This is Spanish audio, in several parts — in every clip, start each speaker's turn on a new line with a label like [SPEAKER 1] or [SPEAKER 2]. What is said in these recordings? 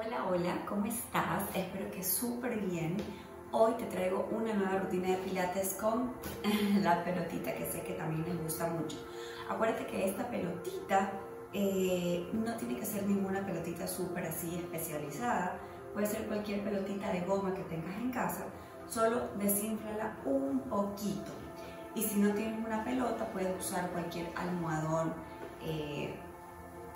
[SPEAKER 1] Hola, hola, ¿cómo estás? Espero que súper bien. Hoy te traigo una nueva rutina de pilates con la pelotita que sé que también les gusta mucho. Acuérdate que esta pelotita eh, no tiene que ser ninguna pelotita súper así especializada. Puede ser cualquier pelotita de goma que tengas en casa, solo desinflala un poquito. Y si no tienes una pelota, puedes usar cualquier almohadón eh,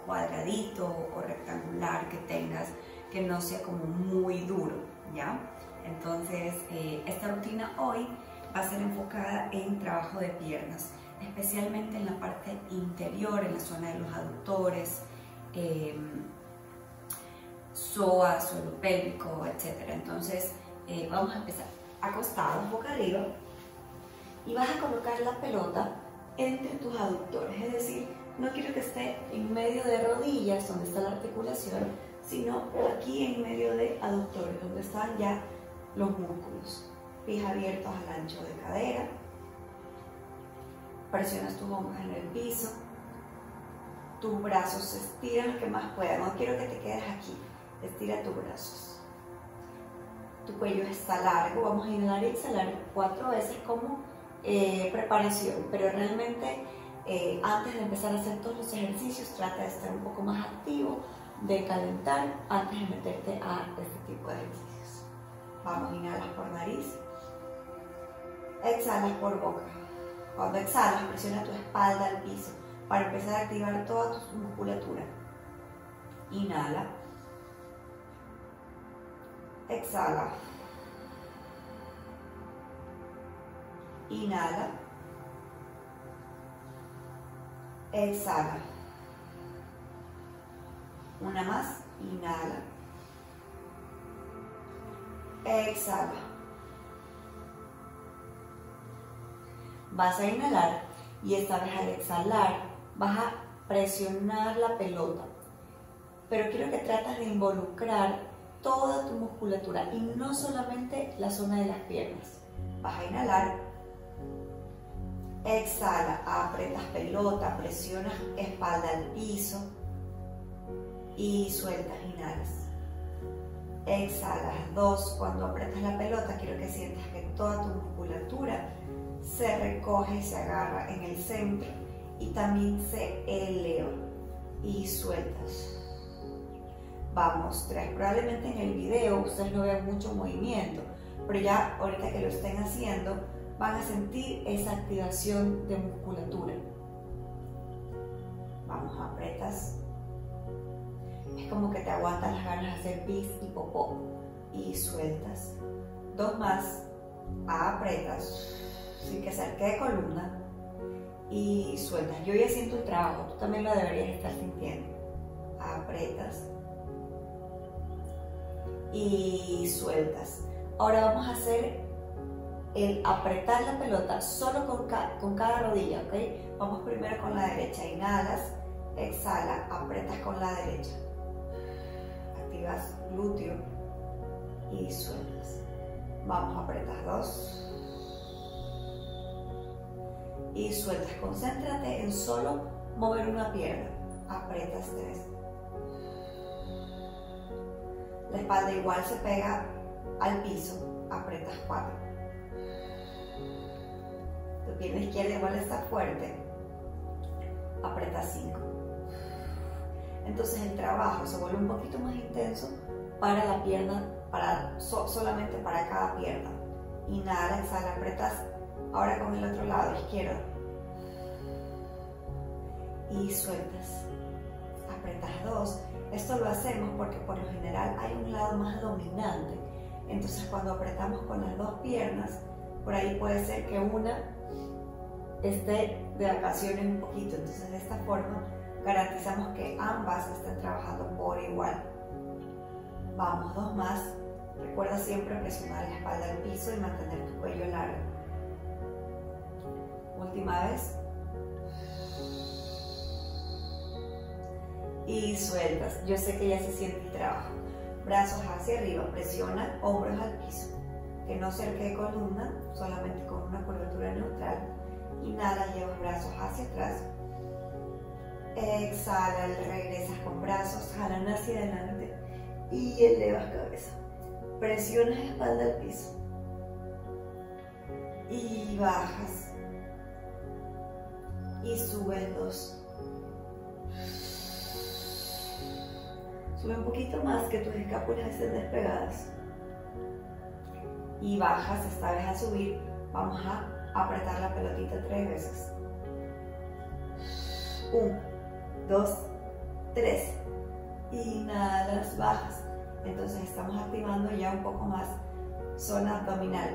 [SPEAKER 1] cuadradito o rectangular que tengas que no sea como muy duro, ¿ya? Entonces, eh, esta rutina hoy va a ser enfocada en trabajo de piernas, especialmente en la parte interior, en la zona de los aductores, eh, psoas, suelo pélvico, etc. Entonces, eh, vamos a empezar acostado, boca arriba, y vas a colocar la pelota entre tus aductores, es decir, no quiero que esté en medio de rodillas, donde está la articulación, sino aquí en medio de aductores, donde están ya los músculos. Pies abiertos al ancho de cadera. Presionas tus hombros en el piso. Tus brazos se estiran lo que más puedan. No quiero que te quedes aquí. Estira tus brazos. Tu cuello está largo. Vamos a inhalar y exhalar cuatro veces como eh, preparación. Pero realmente eh, antes de empezar a hacer todos los ejercicios, trata de estar un poco más activo de calentar antes de meterte a este tipo de ejercicios. Vamos, inhalas por nariz, exhalas por boca. Cuando exhalas, presiona tu espalda al piso para empezar a activar toda tu musculatura. Inhala. Exhala. Inhala. Exhala. Una más, inhala. Exhala. Vas a inhalar y esta vez al exhalar vas a presionar la pelota. Pero quiero que trates de involucrar toda tu musculatura y no solamente la zona de las piernas. Vas a inhalar. Exhala, apretas pelota, presionas espalda al piso y sueltas, inhalas. Exhalas, dos, cuando apretas la pelota quiero que sientas que toda tu musculatura se recoge y se agarra en el centro y también se eleva y sueltas. Vamos, tres. Probablemente en el video ustedes no vean mucho movimiento, pero ya ahorita que lo estén haciendo van a sentir esa activación de musculatura. Vamos, apretas es como que te aguantas las ganas de hacer pis y popó y sueltas. Dos más, apretas sin que se arquee columna y sueltas. Yo ya siento el trabajo, tú también lo deberías estar sintiendo. Apretas y sueltas. Ahora vamos a hacer el apretar la pelota solo con, con cada rodilla, ¿ok? Vamos primero con la derecha, inhalas, exhala, apretas con la derecha glúteo y sueltas. Vamos, a apretar dos. Y sueltas. Concéntrate en solo mover una pierna. Apretas tres. La espalda igual se pega al piso. Apretas cuatro. Tu pierna izquierda igual está fuerte. Apretas cinco. Entonces el trabajo se vuelve un poquito más intenso para la pierna, para, solamente para cada pierna. Inhala, exhala, apretas ahora con el otro lado, izquierdo. Y sueltas. Apretas dos. Esto lo hacemos porque por lo general hay un lado más dominante. Entonces cuando apretamos con las dos piernas, por ahí puede ser que una esté de vacaciones un poquito. Entonces de esta forma garantizamos que ambas estén trabajando por igual. Vamos, dos más. Recuerda siempre presionar la espalda al piso y mantener tu cuello largo. Última vez. Y sueltas. Yo sé que ya se siente el trabajo. Brazos hacia arriba, presiona hombros al piso. Que no cerque columna, solamente con una curvatura neutral. Inhala, lleva brazos hacia atrás Exhala, regresas con brazos, jalan hacia adelante y elevas cabeza. Presionas espalda al piso. Y bajas. Y subes dos. Sube un poquito más que tus escápulas estén despegadas. Y bajas, esta vez a subir. Vamos a apretar la pelotita tres veces. Un, dos, tres. Inhalas, bajas. Entonces estamos activando ya un poco más zona abdominal.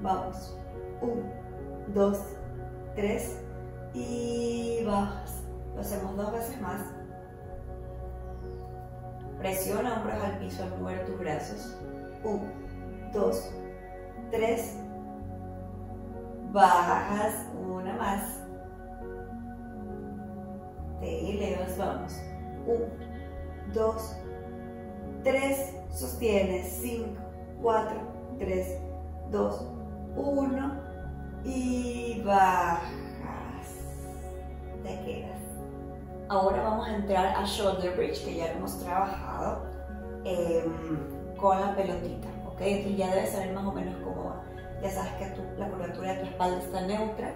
[SPEAKER 1] Vamos. Un, dos, tres. Y bajas. Lo hacemos dos veces más. Presiona hombros al piso al mover tus brazos. Un, dos, tres. Bajas, una más. Te elevas, vamos. Un, dos, tres. Sostienes. Cinco, cuatro, tres, dos, uno. Y bajas. Te quedas. Ahora vamos a entrar a shoulder bridge, que ya lo hemos trabajado em, con la pelotita, ¿ok? Entonces ya debes saber más o menos cómo va. Ya sabes que la curvatura de tu espalda está neutra,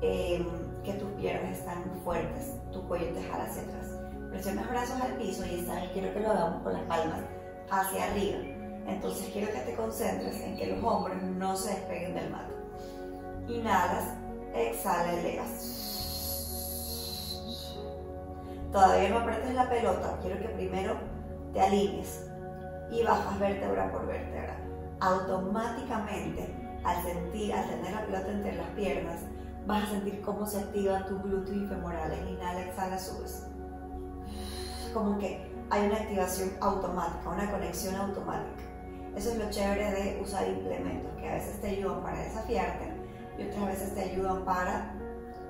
[SPEAKER 1] em, que tus piernas están fuertes, tu cuello te jala hacia atrás. Presiona los brazos al piso y vez quiero que lo hagamos con las palmas hacia arriba. Entonces quiero que te concentres en que los hombros no se despeguen del mat. Inhalas, exhala, elevas. Todavía no apretes la pelota, quiero que primero te alinees y bajas vértebra por vértebra. Automáticamente, al sentir, al tener la pelota entre las piernas, vas a sentir cómo se activan tus glúteos y femorales. Inhala, exhala, subes. Como que hay una activación automática, una conexión automática. Eso es lo chévere de usar implementos, que a veces te ayudan para desafiarte y otras veces te ayudan para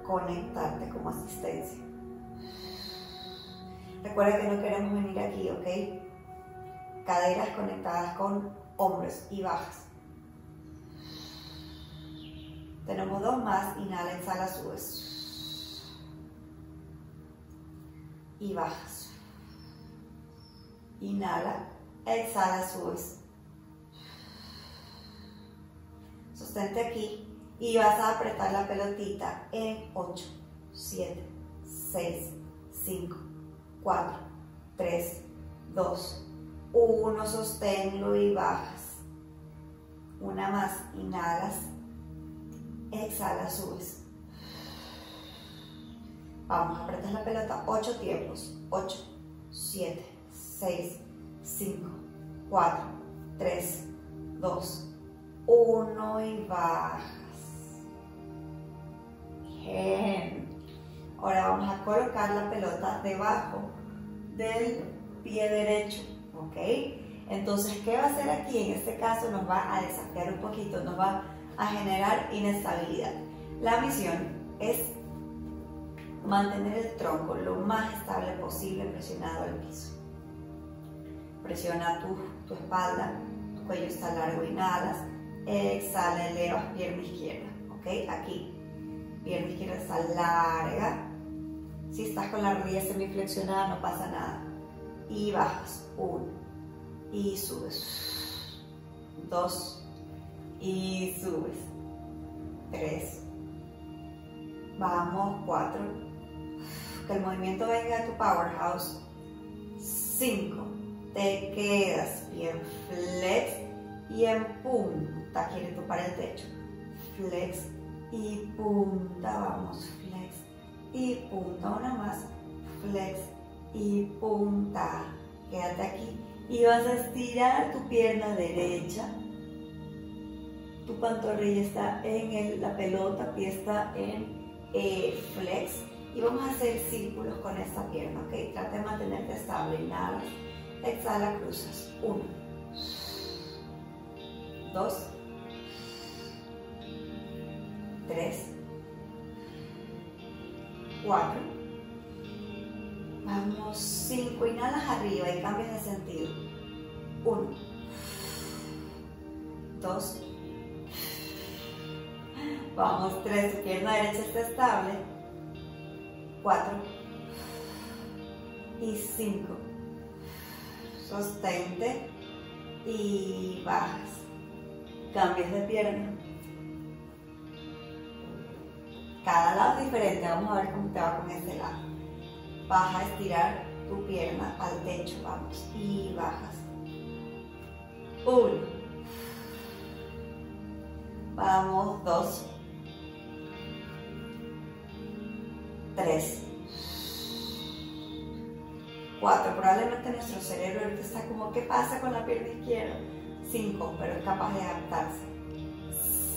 [SPEAKER 1] conectarte como asistencia. Recuerda que no queremos venir aquí, ¿ok? Caderas conectadas con hombros y bajas. Tenemos dos más. Inhala, exhala, subes. Y bajas. Inhala, exhala, subes. Sostente aquí y vas a apretar la pelotita en 8, 7, 6, 5, 4, 3, 2, 1, sosténlo y bajas. Una más, inhalas, exhala, subes. Vamos, apretas la pelota 8 tiempos. 8, 7, 6, 5, 4, 3, 2, 1 y bajas. Bien. Ahora vamos a colocar la pelota debajo del pie derecho, ¿ok? Entonces, ¿qué va a hacer aquí? En este caso nos va a desafiar un poquito, nos va a generar inestabilidad. La misión es mantener el tronco lo más estable posible presionado al piso. Presiona tu, tu espalda, tu cuello está largo, inhalas, exhala, elevas pierna izquierda, ¿ok? Aquí, pierna izquierda está larga, si estás con la rodilla semiflexionada no pasa nada. Y bajas. Uno. Y subes. Dos. Y subes. Tres. Vamos. Cuatro. Que el movimiento venga de tu powerhouse. Cinco. Te quedas bien flex y en punta. Quieres topar el techo. Flex y punta. Vamos y punta, una más, flex y punta. Quédate aquí y vas a estirar tu pierna derecha. Tu pantorrilla está en la pelota, pie está en eh, flex y vamos a hacer círculos con esta pierna, ¿ok? Trata de mantenerte estable, inhala, exhala, cruzas. Uno, dos, tres, 4. Vamos, 5. Inhalas arriba y cambias de sentido. 1. 2. Vamos, 3. Tu pierna derecha está estable. 4. Y 5. sostente y bajas. Cambias de pierna. Cada lado es diferente, vamos a ver cómo te va con este lado. Vas a estirar tu pierna al techo, vamos, y bajas. Uno. Vamos, dos. Tres. Cuatro. Probablemente nuestro cerebro ahorita está como, ¿qué pasa con la pierna izquierda? Cinco, pero es capaz de adaptarse.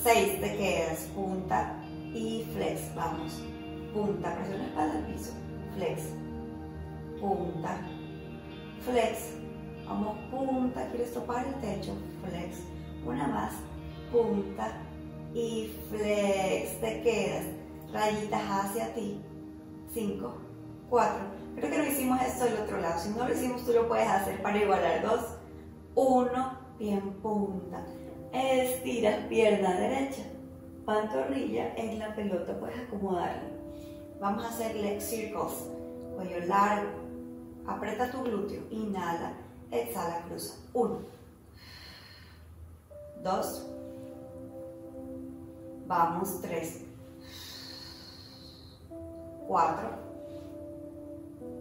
[SPEAKER 1] Seis, te quedas, punta y flex, vamos. Punta, presiona la espalda al piso, flex, punta, flex, vamos, punta, quieres topar el techo, flex, una más, punta y flex, te quedas, rayitas hacia ti, 5, 4, creo que no hicimos esto del otro lado, si no lo hicimos tú lo puedes hacer para igualar, 2, 1, bien punta, estiras pierna derecha, pantorrilla en la pelota, puedes acomodarla, vamos a hacer leg circles, cuello largo, aprieta tu glúteo, inhala, exhala, cruza, 1, 2, Vamos, tres. Cuatro.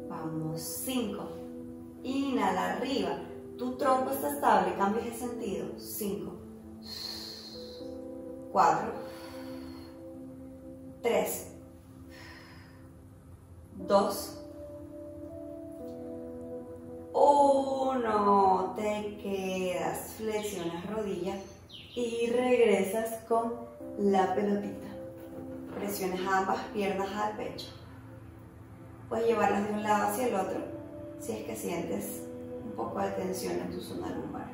[SPEAKER 1] Vamos, cinco. Inhala arriba. Tu tronco está estable, cambia de sentido. Cinco. Cuatro. Tres. Dos. Uno. Te quedas. Flexionas rodillas y regresas con la pelotita. Presiones ambas piernas al pecho. Puedes llevarlas de un lado hacia el otro si es que sientes un poco de tensión en tu zona lumbar,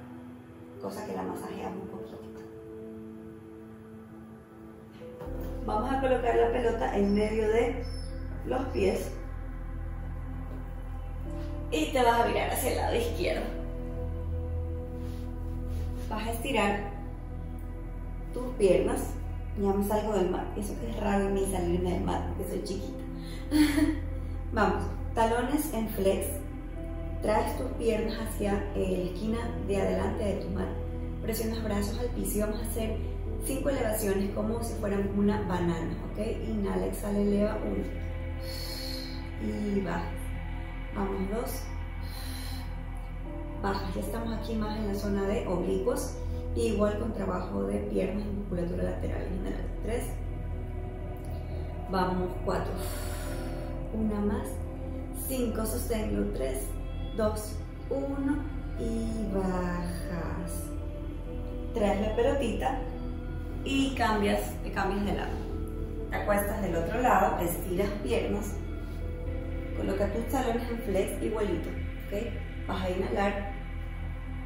[SPEAKER 1] cosa que la masajeamos un poquito. Vamos a colocar la pelota en medio de los pies y te vas a mirar hacia el lado izquierdo. Vas a estirar tus piernas. Ya me salgo del mar. Eso que es raro en mí salirme del mar porque soy chiquita. Vamos, talones en flex. Traes tus piernas hacia eh, la esquina de adelante de tu mano. Presionas brazos al piso y vamos a hacer cinco elevaciones como si fueran una banana. ¿Ok? Inhala, exhala, eleva. Uno. Y baja. Vamos, dos. Baja. Ya estamos aquí más en la zona de oblicuos igual con trabajo de piernas y musculatura lateral en general. 3. Vamos, 4. Una más. 5, sosténlo. 3, 2, 1 y bajas. Traes la pelotita y cambias, cambias de lado. Te acuestas del otro lado, estiras piernas, coloca tus talones en flex igualito. ¿okay? Vas a inhalar,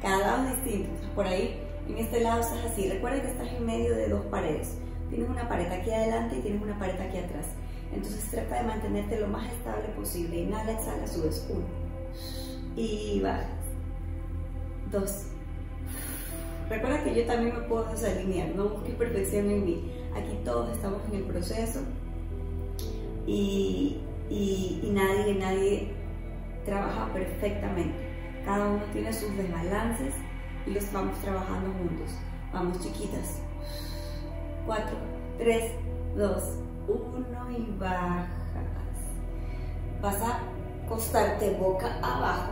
[SPEAKER 1] cada lado distinto. Por ahí en este lado estás así. Recuerda que estás en medio de dos paredes. Tienes una pared aquí adelante y tienes una pared aquí atrás. Entonces trata de mantenerte lo más estable posible. Inhala, exhala, subes. Uno. Y bajas. Dos. Recuerda que yo también me puedo desalinear. No busques perfección en mí. Aquí todos estamos en el proceso. Y, nadie, nadie trabaja perfectamente. Cada uno tiene sus desbalances y los vamos trabajando juntos. Vamos chiquitas. 4, 3, 2, 1 y bajas. Vas a acostarte boca abajo.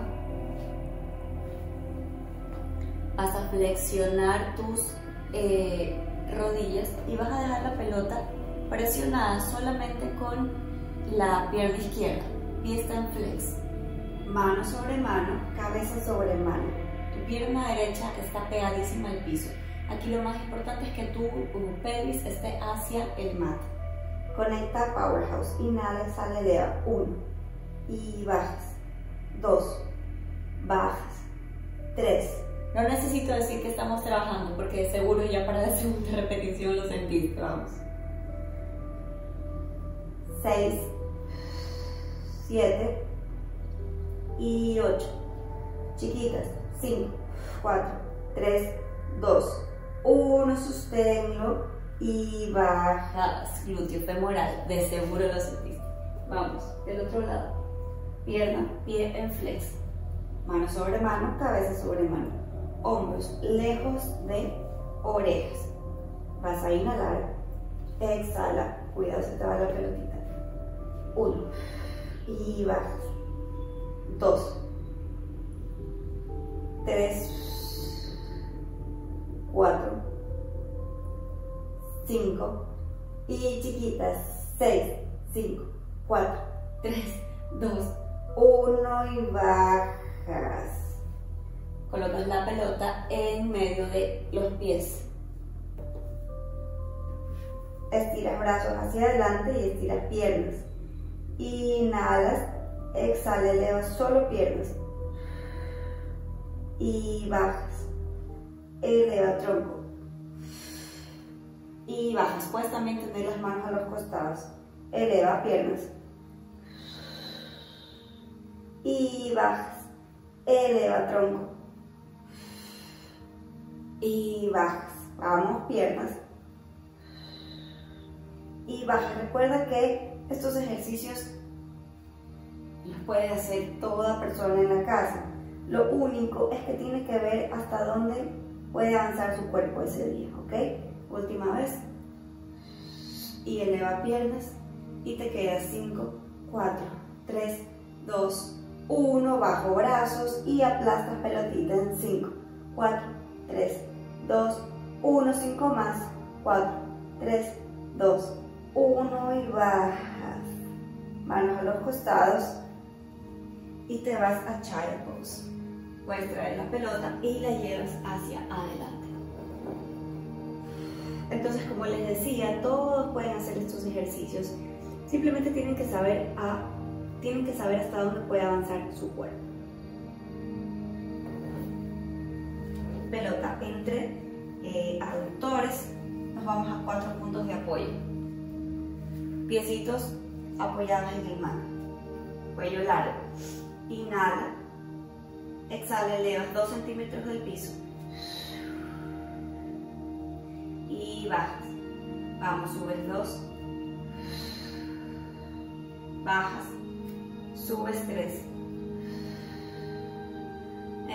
[SPEAKER 1] Vas a flexionar tus eh, rodillas y vas a dejar la pelota presionada solamente con la pierna izquierda. Está en flex. Mano sobre mano, cabeza sobre mano pierna derecha está pegadísima al piso. Aquí lo más importante es que tu pelvis esté hacia el mat. Conecta Powerhouse. Inhala, sale, eleva. Uno. Y bajas. Dos. Bajas. Tres. No necesito decir que estamos trabajando porque seguro ya para la segunda repetición lo sentiste. Vamos. Seis. Siete. Y ocho. Chiquitas. 5, 4, 3, 2, 1, sosténlo y bajas, glúteo femoral, de seguro lo sentiste. Vamos, del otro lado, pierna, pie en flex, Mano sobre mano, cabeza sobre mano. Hombros lejos de orejas. Vas a inhalar. Exhala. Cuidado, se te va la pelotita. Uno. Y bajas. Dos. Tres. Cuatro. Cinco. Y chiquitas. Seis. Cinco. Cuatro. Tres. Dos. Uno. Y bajas. Colocas la pelota en medio de los pies. Estiras brazos hacia adelante y estiras piernas. Inhalas, exhala, elevas solo piernas. Y bajas. Eleva tronco. Y bajas. Puedes también tener las manos a los costados. Eleva piernas. Y bajas. Eleva tronco y bajas. Vamos, piernas. Y bajas. Recuerda que estos ejercicios los puede hacer toda persona en la casa. Lo único es que tiene que ver hasta dónde puede avanzar su cuerpo ese día, ¿ok? Última vez. Y eleva piernas y te quedas 5, 4, 3, 2, 1. Bajo brazos y aplastas pelotita en 5, 4, 3, 2, 1, 5 más, 4, 3, 2, 1 y bajas. Manos a los costados y te vas a Child Pose. Puedes traer la pelota y la llevas hacia adelante. Entonces, como les decía, todos pueden hacer estos ejercicios. Simplemente tienen que saber, a, tienen que saber hasta dónde puede avanzar su cuerpo. pelota entre eh, aductores, nos vamos a cuatro puntos de apoyo. Piecitos apoyados en el mano. Cuello largo. Inhala. Exhala, elevas 2 centímetros del piso. Y bajas. Vamos, subes 2. Bajas. Subes 3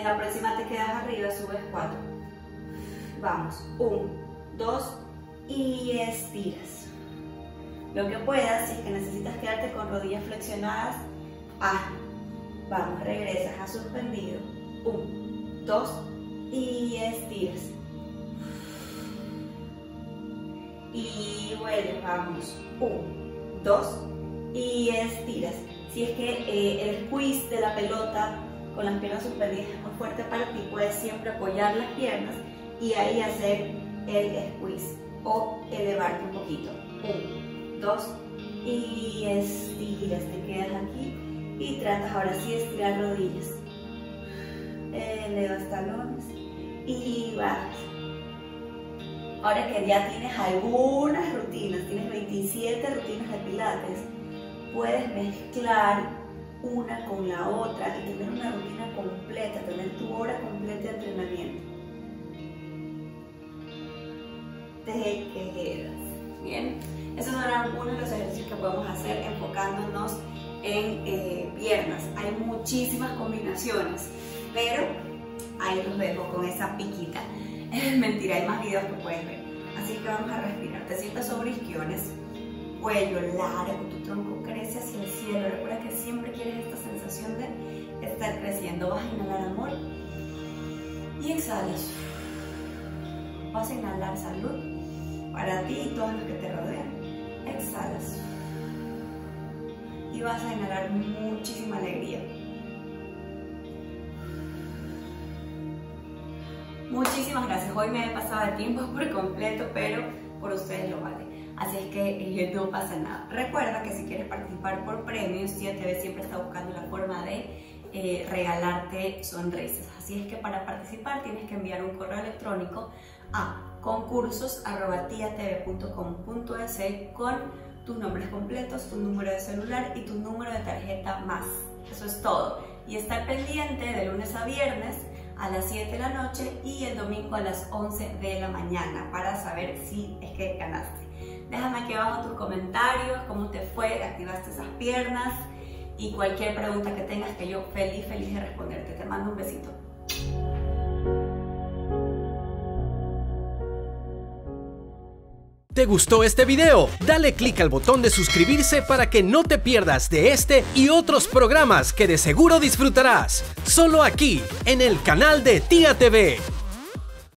[SPEAKER 1] en la próxima te quedas arriba, subes 4. Vamos, 1, 2 y estiras. Lo que puedas, si es que necesitas quedarte con rodillas flexionadas, hazlo. Vamos, regresas a suspendido. 1, 2 y estiras. Y vuelves, vamos. 1, 2 y estiras. Si es que eh, el squeeze de la pelota con las piernas suspendidas es muy fuerte para ti, puedes siempre apoyar las piernas y ahí hacer el squeeze o elevarte un poquito. Uno, dos, y estiras, te quedas aquí y tratas ahora sí de estirar rodillas. Elevas talones y bajas. Ahora que ya tienes algunas rutinas, tienes 27 rutinas de pilates, puedes mezclar una con la otra y tener una rutina completa, tener tu hora completa de entrenamiento. Te quedas. Bien, esos son algunos de los ejercicios que podemos hacer enfocándonos en eh, piernas. Hay muchísimas combinaciones, pero ahí los dejo con esa piquita. Mentira, hay más videos que puedes ver. Así que vamos a respirar. Te sientas sobre isquiones cuello largo, tu tronco crece hacia el cielo. Recuerda que siempre quieres esta sensación de estar creciendo. Vas a inhalar amor y exhalas. Vas a inhalar salud para ti y todos los que te rodean. Exhalas. Vas a inhalar muchísima alegría. Muchísimas gracias. Hoy me he pasado el tiempo por completo, pero por ustedes lo vale. Así es que eh, no pasa nada. Recuerda que si quieres participar por premios, TV siempre está buscando la forma de eh, regalarte sonrisas. Así es que para participar tienes que enviar un correo electrónico a concursos.tiatv.com.es con tus nombres completos, tu número de celular y tu número de tarjeta más. Eso es todo. Y estar pendiente de lunes a viernes a las 7 de la noche y el domingo a las 11 de la mañana para saber si es que ganaste. Déjame aquí abajo tus comentarios, cómo te fue, activaste esas piernas y cualquier pregunta que tengas que yo feliz, feliz de responderte. Te mando un besito.
[SPEAKER 2] ¿Te gustó este video? Dale click al botón de suscribirse para que no te pierdas de este y otros programas que de seguro disfrutarás. Solo aquí, en el canal de Tía TV.